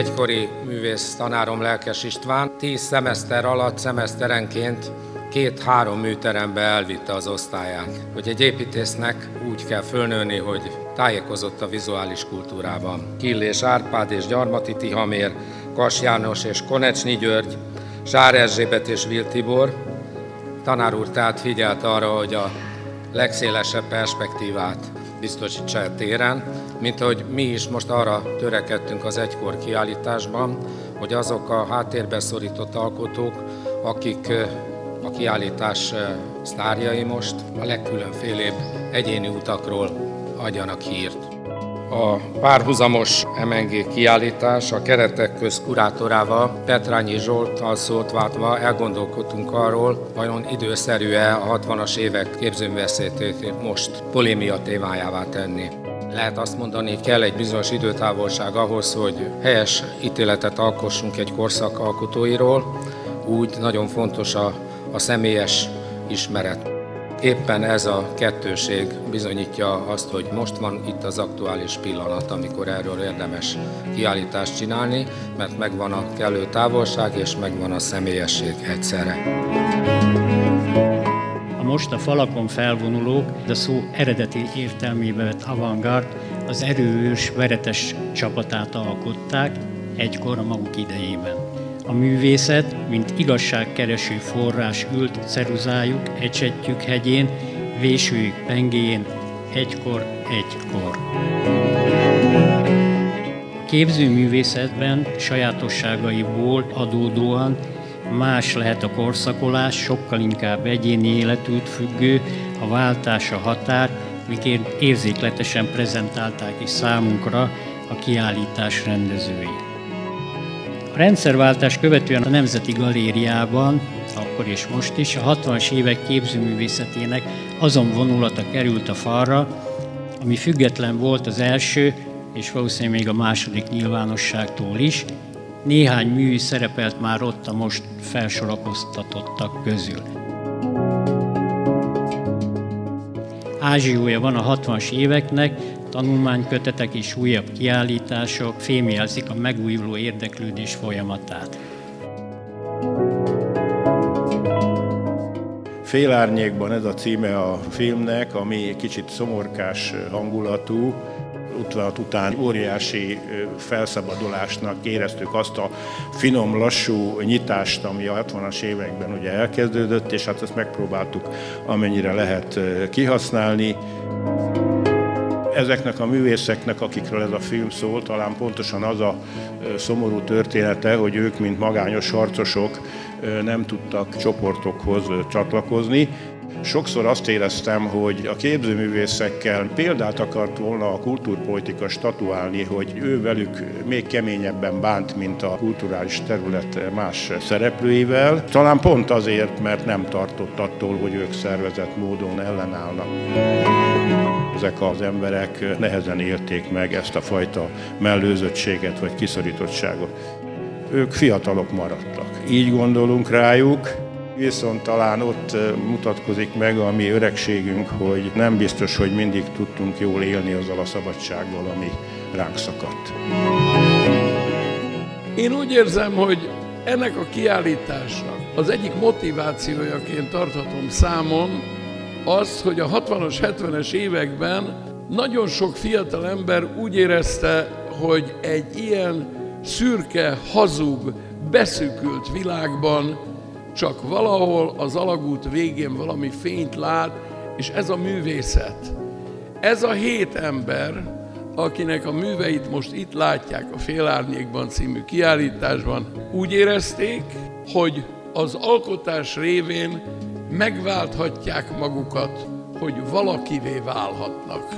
egykori művész tanárom Lelkes István tíz szemeszter alatt, szemeszterenként két-három műterembe elvitte az osztályát. Hogy egy építésznek úgy kell fölnőni, hogy tájékozott a vizuális kultúrában. Killés Árpád és Gyarmati Tihamér, Kas János és Konecsnyi György, Sár Erzsébet és Vil Tibor. Tanár úr tehát figyelt arra, hogy a legszélesebb perspektívát biztosítsa téren, mint ahogy mi is most arra törekedtünk az egykor kiállításban, hogy azok a háttérbe szorított alkotók, akik a kiállítás sztárjai most a legkülönfélébb egyéni utakról adjanak hírt. A párhuzamos MNG kiállítás a keretek köz kurátorával, Petrányi Zsolttal szót váltva elgondolkodtunk arról, vajon időszerű-e a 60-as évek képzőművészetét most polémia témájává tenni. Lehet azt mondani, kell egy bizonyos időtávolság ahhoz, hogy helyes ítéletet alkossunk egy korszak alkotóiról, úgy nagyon fontos a, a személyes ismeret. Éppen ez a kettőség bizonyítja azt, hogy most van itt az aktuális pillanat, amikor erről érdemes kiállítást csinálni, mert megvan a kellő távolság és megvan a személyesség egyszerre. A most a falakon felvonulók, de szó eredeti értelmébe vett avantgard, az erős, veretes csapatát alkották egykor a maguk idejében. A művészet, mint igazságkereső forrás ült ceruzájuk, ecsetjük hegyén, vésőjük pengéjén, egykor, egykor. A képzőművészetben sajátosságaiból adódóan más lehet a korszakolás, sokkal inkább egyéni életút függő, a váltás a határ, miként érzékletesen prezentálták is számunkra a kiállítás rendezői. A rendszerváltás követően a Nemzeti Galériában, akkor és most is, a 60-as évek képzőművészetének azon vonulata került a falra, ami független volt az első, és valószínűleg még a második nyilvánosságtól is. Néhány mű szerepelt már ott a most felsorakoztatottak közül. Ázsiója van a 60-as éveknek, tanulmánykötetek és újabb kiállítások fémjelzik a megújuló érdeklődés folyamatát. Félárnyékban ez a címe a filmnek, ami kicsit szomorkás hangulatú, utvat után óriási felszabadulásnak éreztük azt a finom, lassú nyitást, ami a 60-as években ugye elkezdődött, és hát ezt megpróbáltuk amennyire lehet kihasználni ezeknek a művészeknek, akikről ez a film szól, talán pontosan az a szomorú története, hogy ők, mint magányos harcosok nem tudtak csoportokhoz csatlakozni. Sokszor azt éreztem, hogy a képzőművészekkel példát akart volna a kultúrpolitika statuálni, hogy ő velük még keményebben bánt, mint a kulturális terület más szereplőivel. Talán pont azért, mert nem tartott attól, hogy ők szervezett módon ellenállnak. Ezek az emberek nehezen élték meg ezt a fajta mellőzöttséget vagy kiszorítottságot. Ők fiatalok maradtak. Így gondolunk rájuk, viszont talán ott mutatkozik meg a mi öregségünk, hogy nem biztos, hogy mindig tudtunk jól élni azzal a szabadsággal, ami ránk szakadt. Én úgy érzem, hogy ennek a kiállításnak az egyik motivációjaként tarthatom számon az, hogy a 60-as, 70-es években nagyon sok fiatal ember úgy érezte, hogy egy ilyen szürke, hazug, beszűkült világban csak valahol az alagút végén valami fényt lát, és ez a művészet. Ez a hét ember, akinek a műveit most itt látják a Félárnyékban című kiállításban, úgy érezték, hogy az alkotás révén megválthatják magukat, hogy valakivé válhatnak.